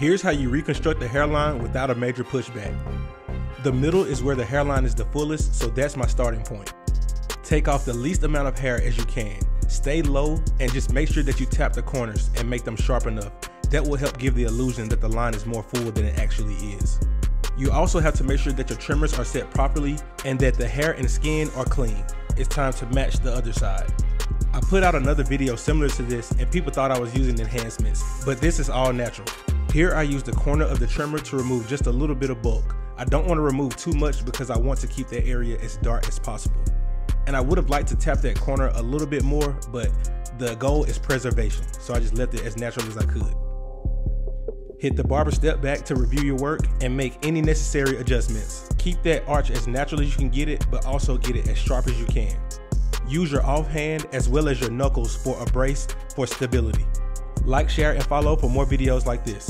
Here's how you reconstruct the hairline without a major pushback. The middle is where the hairline is the fullest, so that's my starting point. Take off the least amount of hair as you can. Stay low and just make sure that you tap the corners and make them sharp enough. That will help give the illusion that the line is more full than it actually is. You also have to make sure that your trimmers are set properly and that the hair and skin are clean. It's time to match the other side. I put out another video similar to this and people thought I was using enhancements, but this is all natural. Here I use the corner of the trimmer to remove just a little bit of bulk. I don't want to remove too much because I want to keep that area as dark as possible. And I would have liked to tap that corner a little bit more, but the goal is preservation, so I just left it as natural as I could. Hit the barber step back to review your work and make any necessary adjustments. Keep that arch as natural as you can get it, but also get it as sharp as you can. Use your offhand as well as your knuckles for a brace for stability. Like, share, and follow for more videos like this.